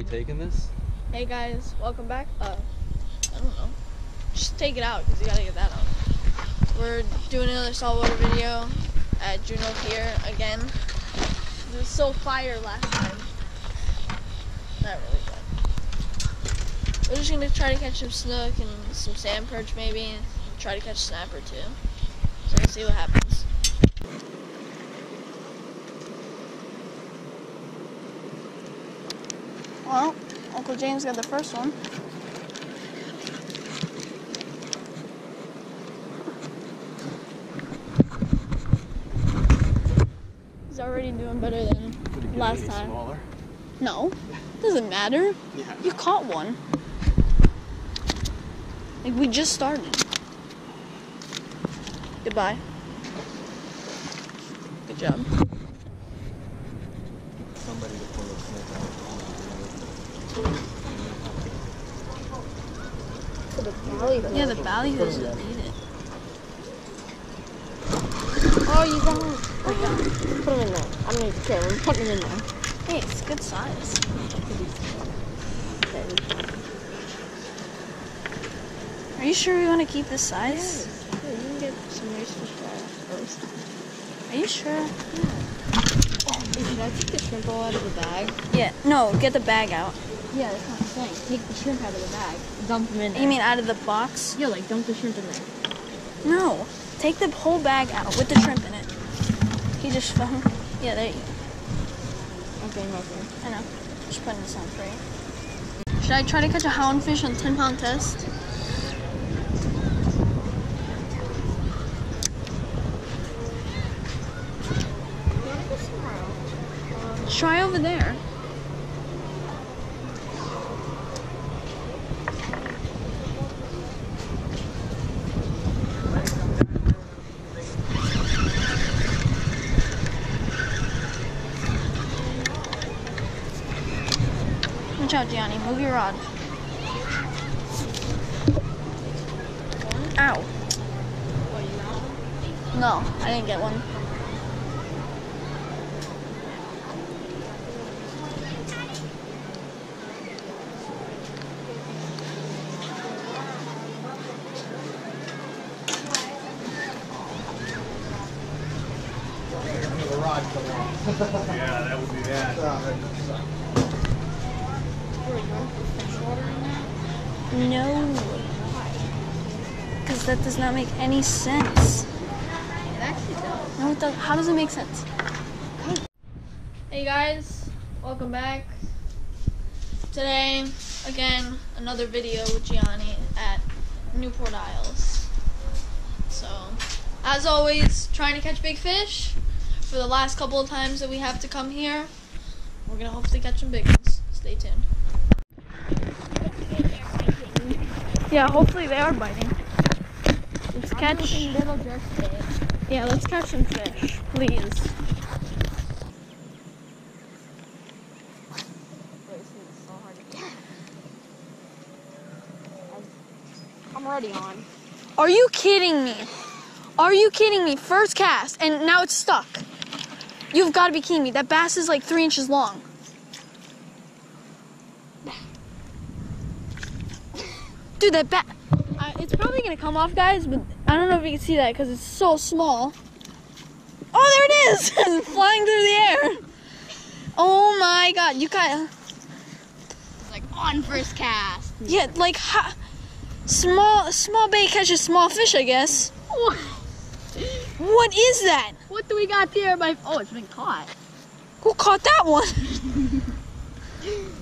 We taking this? Hey guys, welcome back. Uh, I don't know. Just take it out because you gotta get that out. We're doing another saltwater video at Juno Pier again. It was so fire last time. Not really, but we're just gonna try to catch some snook and some sand perch maybe, and try to catch a snapper too. So we'll see what happens. Well, Uncle James got the first one. He's already doing better than last time. Smaller. No, doesn't matter. Yeah. You caught one. Like we just started. Goodbye. Good job. Somebody to pull a snake Yeah, the ballyhoos will eat it. Oh, you don't. Put them in there. I don't need to care. I'm putting them in there. Hey, it's good size. Are you sure we want to keep this size? Yeah, you can get some nice fish. Are you sure? Oh, hey, should I take the shrimp roll out of the bag? Yeah. No, get the bag out. Yeah, that's what I'm saying. Take the shrimp out of the bag. Dump them in there. You mean out of the box? Yeah, like dump the shrimp in there. No. Take the whole bag out with the shrimp in it. He just fell. Yeah, there you go. Okay, okay. I know. Just putting this on for you. Should I try to catch a houndfish on 10 pound test? Try over there. Watch out, Gianni. Move your rod. Ow. No, I didn't get one. Yeah, that would be that. No. Because that does not make any sense. It actually does. No, it does. How does it make sense? Hey guys, welcome back. Today, again, another video with Gianni at Newport Isles. So, as always, trying to catch big fish. For the last couple of times that we have to come here, we're gonna hopefully catch some big ones. Stay tuned. Yeah, hopefully they are biting. Let's catch. little jerk today. Yeah, let's catch some fish, please. I'm already on. Are you kidding me? Are you kidding me? First cast, and now it's stuck. You've got to be kidding me. That bass is like three inches long. Dude, that bass. It's probably gonna come off, guys, but I don't know if you can see that because it's so small. Oh, there it is! Flying through the air. Oh my god, you got. It's like on first cast. Yeah, like ha, small small bait catches small fish, I guess. What? What is that? What do we got there? My oh, it's been caught. Who caught that one?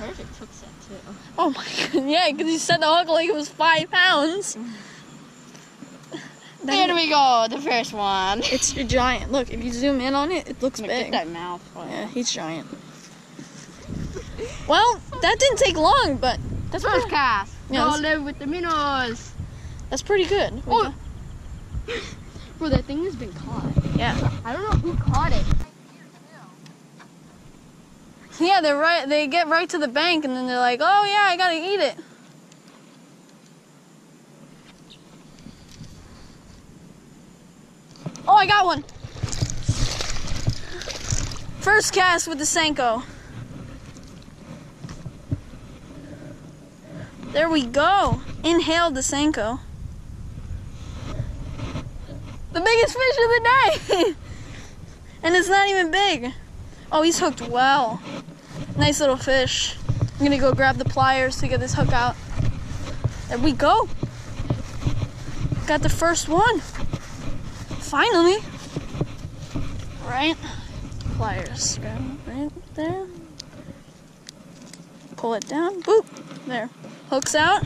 Oh, perfect hook set too. Oh my god, yeah, because you set the hook like it was five pounds. There we go, the first one. It's a giant. Look, if you zoom in on it, it looks big. that mouth. Yeah, he's giant. Well, that didn't take long, but that's First pretty, cast. Yeah, let's- live with the minnows. that's pretty good. Oh. Bro, that thing has been caught. Yeah. I don't know who caught it. Yeah, they're right. They get right to the bank, and then they're like, "Oh yeah, I gotta eat it." Oh, I got one. First cast with the Senko. There we go. Inhale the Senko. The biggest fish of the day. and it's not even big. Oh, he's hooked well. Nice little fish. I'm gonna go grab the pliers to get this hook out. There we go. Got the first one. Finally. Right. Pliers. Grab right there. Pull it down. Boop. There. Hooks out.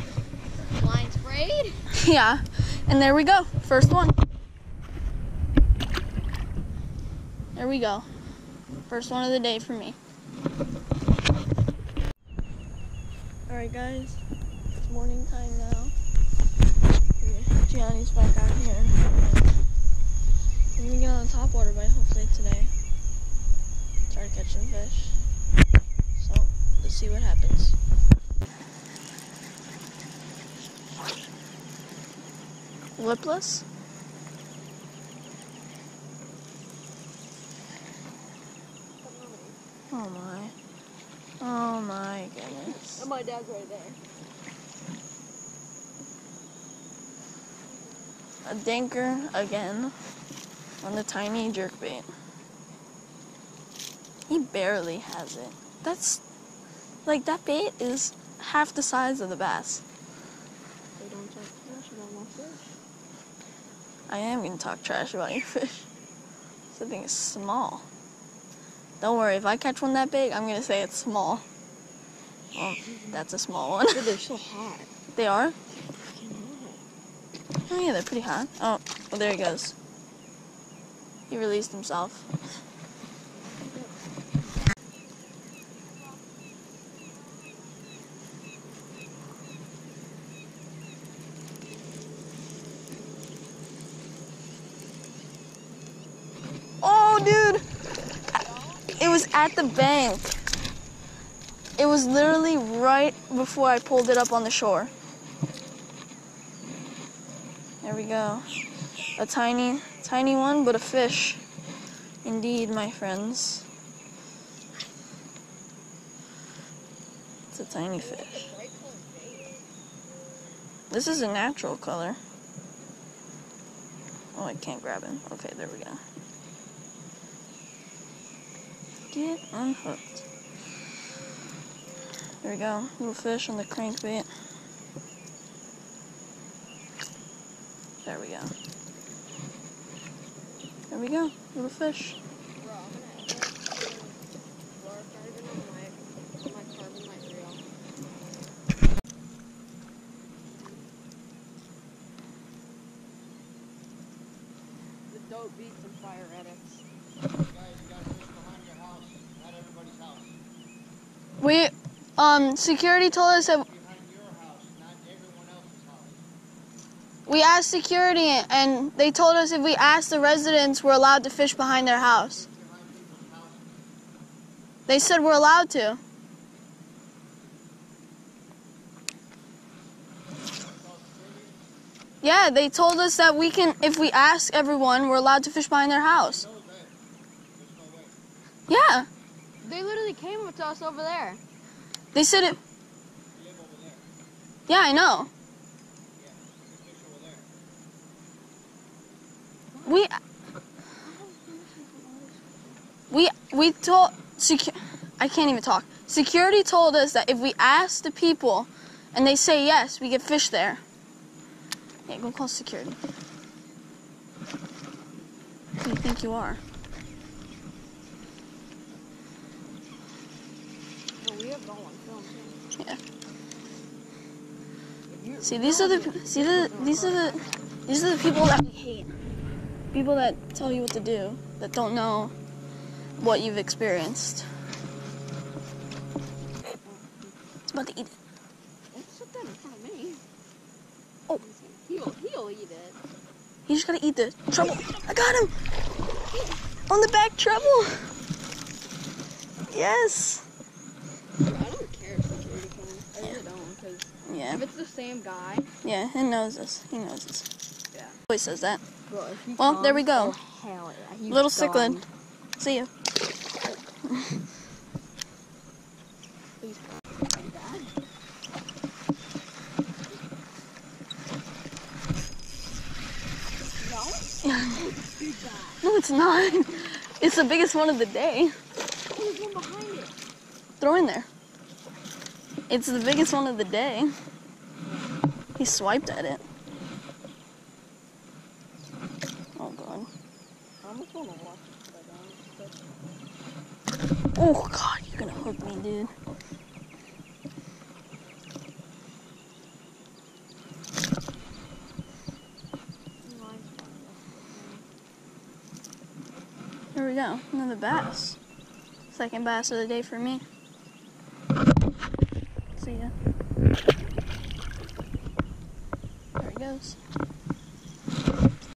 Line sprayed. Yeah. And there we go. First one. There we go. First one of the day for me. Alright guys. It's morning time now. Gianni's back out here. I'm gonna get on the top water bite hopefully today. Try to catch some fish. So let's see what happens. Lipless? Oh my. Oh my goodness. And my dad's right there. A dinker again on the tiny jerkbait. He barely has it. That's like that bait is half the size of the bass. They don't talk trash about my fish. I am gonna talk trash about your fish. This thing is small. Don't worry, if I catch one that big, I'm gonna say it's small. Well, that's a small one. But they're so hot. they are? Oh yeah, they're pretty hot. Oh, well there he goes. He released himself. Oh, dude! It was at the bank. It was literally right before I pulled it up on the shore. There we go. A tiny, tiny one, but a fish. Indeed, my friends. It's a tiny fish. This is a natural color. Oh, I can't grab him. Okay, there we go. Get unhooked. There we go. Little fish on the crankbait. There we go. There we go. Little fish. This. Laura's not even on my, my carbon light reel. The dope beats and fire edits. We, um, security told us that we asked security and they told us if we asked the residents we're allowed to fish behind their house. They said we're allowed to. Yeah, they told us that we can, if we ask everyone, we're allowed to fish behind their house. Yeah, They literally came up to us over there. they said it. Yeah, I know. We we we told secu- I can't even talk. Security told us that if we ask the people and they say yes, we get fish there. Yeah, go call security. Who do you think you are? But we have no one film too. Yeah. See, these are the see the these are the these are the people that we hate. People that tell you what to do, that don't know what you've experienced. It's about to eat it. In front of me. Oh. He'll, he'll eat it. He's just gotta eat the trouble. I got him! On the back trouble! Yes! Yeah. If it's the same guy. Yeah, he knows us. He knows us. Yeah. Always says that. Bro, well, gone, there we go. Oh, hell yeah, Little Cichlid. See ya. no, it's not. It's the biggest one of the day. Throw in there. It's the biggest one of the day. He swiped at it. Oh god. Oh god, you're gonna hook me, dude. Here we go. Another bass. Second bass of the day for me. See